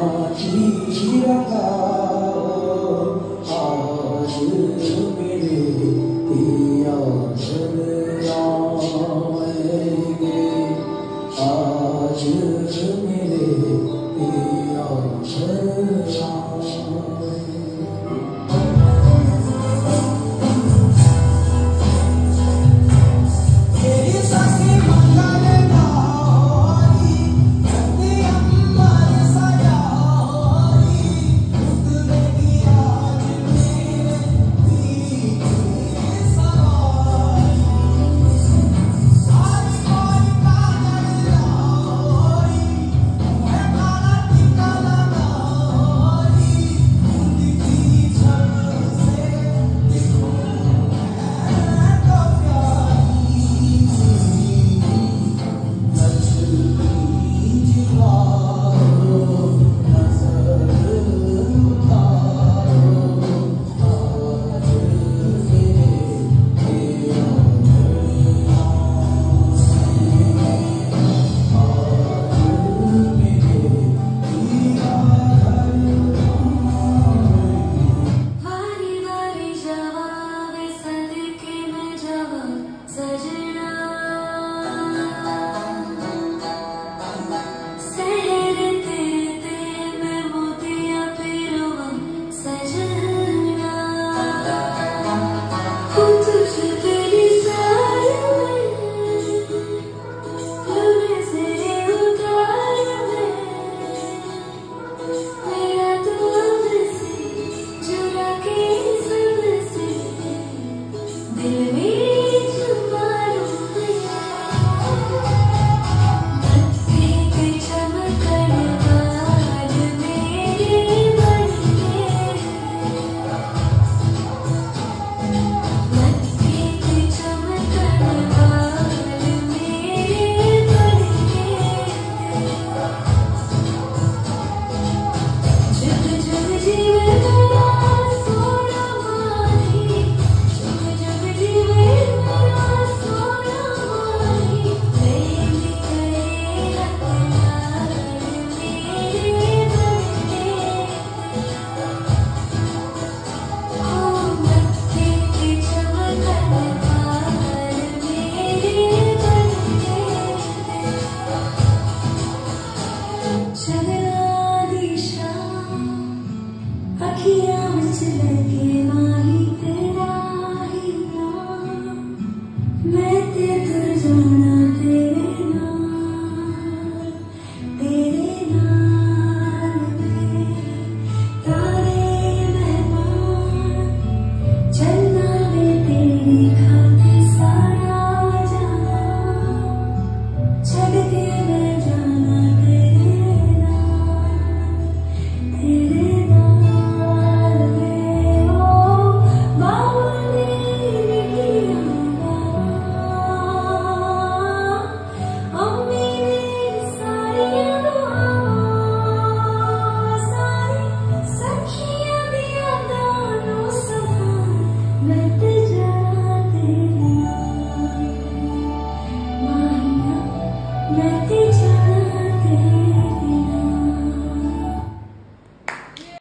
어, 지리란다. again.